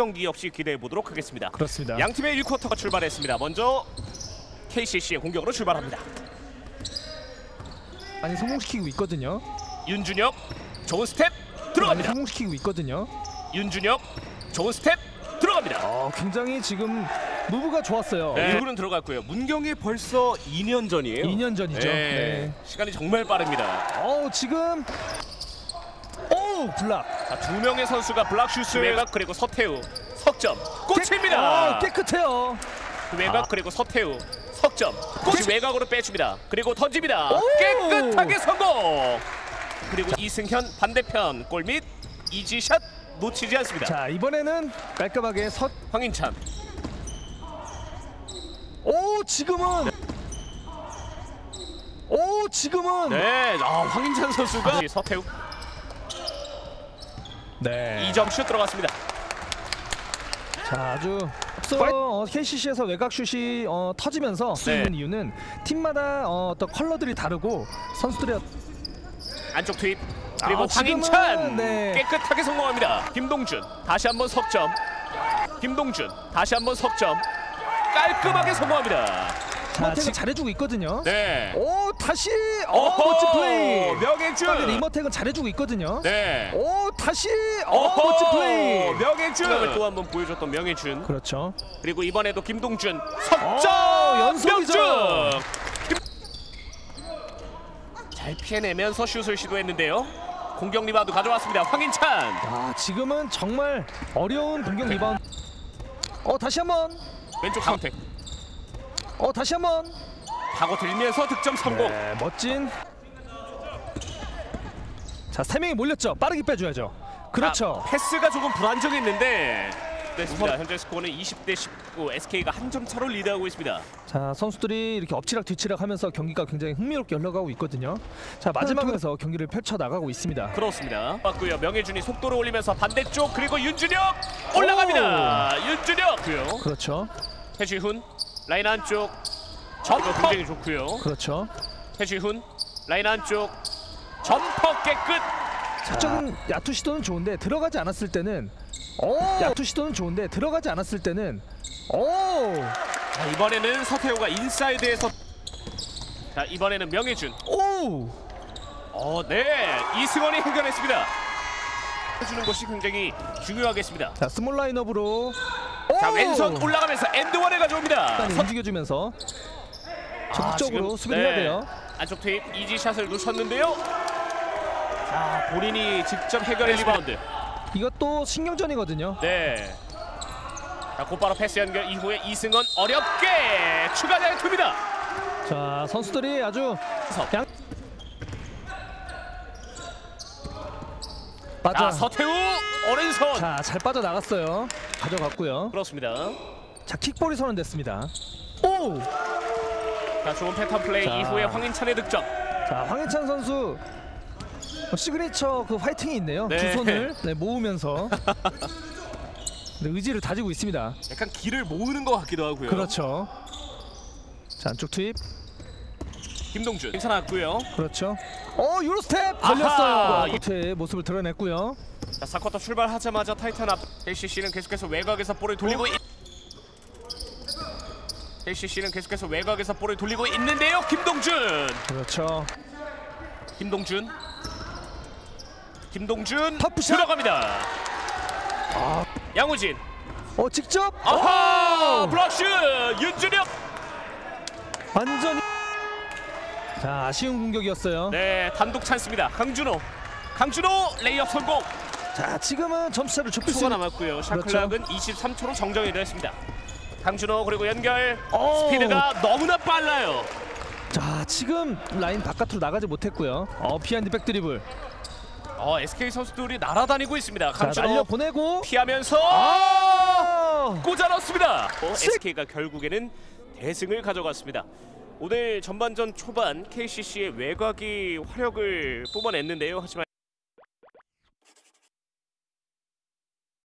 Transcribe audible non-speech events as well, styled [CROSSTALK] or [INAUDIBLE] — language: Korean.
경기 역시 기대해 보도록 하겠습니다. 그렇습니다. 양 팀의 1쿼터가 출발했습니다. 먼저 KCC의 공격으로 출발합니다. 많이 성공시키고 있거든요. 윤준혁 좋은 스텝 많이 들어갑니다. 성공시키고 있거든요. 윤준혁 좋은 스텝 들어갑니다. 어, 굉장히 지금 move가 좋았어요. 네. 누구는 들어갔고요. 문경이 벌써 2년 전이에요. 2년 전이죠. 네. 네. 시간이 정말 빠릅니다. 어, 지금 오, 블락. 자, 두 명의 선수가 block shot 외곽 그리고 서태우 석점 꽂힙니다. 어, 깨끗해요. 외곽 그리고 서태우 석점 꽂히 외곽으로 빼줍니다. 그리고 던집니다. 오! 깨끗하게 성공. 그리고 이승현 반대편 골밑 easy shot 놓치지 않습니다. 자, 이번에는 깔끔하게 섯 황인찬 오, 지금은 오, 지금은 네, 아, 황인찬 선수가 서태우 네. 2점 슛 들어갔습니다. 자, 아주 앞서 어, KCC에서 외곽 슛이 어, 터지면서 네. 있는 이유는 팀마다 어, 떤 컬러들이 다르고 선수들의 안쪽 투입 그리고 아, 황인찬 네. 깨끗하게 성공합니다. 김동준 다시 한번 석점. 김동준 다시 한번 석점. 깔끔하게 성공합니다. rim attack은 지- 잘해주고 있거든요. 네. 오, 다시 어, 멋진 플레이. 명예준. rim attack은 잘해주고 있거든요. 네. 오, 다시 어, 어허, 멋진 플레이. 명예준. 또한 번 보여줬던 명예준. 그렇죠. 그리고 이번에도 김동준 석점. 어, 연속이죠. 명준. 김- 잘 피해내면서 슛을 시도했는데요. 공격 리바운드 가져왔습니다. 황인찬. 아, 지금은 정말 어려운 공격 리바운드. 어, 다시 한번. 왼쪽 카운트. 어, 다시 한번. 파고 들면서 득점 성공. 네, 멋진. 자, 세 명이 몰렸죠. 빠르게 빼줘야죠. 그렇죠. 아, 패스가 조금 불안정했는데 됐습니다. 현재 스코어는 20대 19. SK가 한 점 차로 리드하고 있습니다. 자, 선수들이 이렇게 엎치락 뒤치락 하면서 경기가 굉장히 흥미롭게 흘러가고 있거든요. 자, 마지막에서 경기를 펼쳐 나가고 있습니다. 그렇습니다. 맞고요. 명예준이 속도를 올리면서 반대쪽 그리고 윤준혁 올라갑니다. 윤준혁 고요. 그렇죠. 최지훈 라인 안쪽 점퍼 굉장히 좋고요. 그렇죠. 최지훈 라인 안쪽 점퍼 깨끗. 작적인 야투 시도는 좋은데 들어가지 않았을 때는 오! 야투 시도는 좋은데 들어가지 않았을 때는 오! 자, 이번에는 서태우가 인사이드에서 자 이번에는 명예준. 오! 어, 네 이승원이 해결했습니다. 해주는 것이 굉장히 중요하겠습니다. 자, small 라인업으로 자 오! 왼손 올라가면서 and one을 가져옵니다. 약간 움직여주면서 적극적으로 지금, 수비를 해야 돼요. 안쪽 투입 easy shot을 놓쳤는데요. 자 본인이 직접 해결해 리바운드. 이것도 신경전이거든요. 네. 자 곧바로 패스 연결 이후에 이승원 어렵게 추가 자유투입니다. 자, 선수들이 아주 석. 양자 맞아. 서태우 오른손. 자, 잘 빠져 나갔어요. 가져갔고요. 그렇습니다. 자, kick ball이 선언됐습니다. 오! 자 좋은 패턴 플레이 자. 이후에 황인찬의 득점. 자, 황인찬 선수 어, 시그니처 그 파이팅이 있네요. 네. 두 손을 [LAUGHS] 네, 모으면서 네, 의지를 다지고 있습니다. 약간 기를 모으는 것 같기도 하고요. 그렇죠. 자, 안쪽 투입. 김동준 괜찮았고요. 그렇죠. 어, Euro step 아하! 걸렸어요. 코트의 모습을 드러냈고요. 자 4쿼터 출발하자마자 타이탄 앞 KCC는 계속해서 외곽에서 볼을 돌리고 있... KCC는 계속해서 외곽에서 볼을 돌리고 있는데요. 김동준. 그렇죠. 김동준. 김동준 tough shot! 들어갑니다. 아. 양우진. 어, 직접 아하! 오! block shot 윤준혁. 완전히 자, 아쉬운 공격이었어요. 네, 단독 찬스입니다. 강준호. 강준호 레이업 성공. 자, 지금은 점수차를 좁힐 수 초가 있는 남았고요. 그렇죠. shot clock은 23초로 정정이 됐습니다. 강준호 그리고 연결 오! 스피드가 너무나 빨라요. 자, 지금 라인 바깥으로 나가지 못했고요. 어, behind back 드리블. 어, SK 선수들이 날아다니고 있습니다. 자, 강준호 날려 보내고 피하면서 아! 꽂아 넣습니다. 어, 씩! SK가 결국에는 대승을 가져갔습니다. 오늘 전반전 초반 KCC의 외곽이 화력을 뿜어냈는데요. 하지만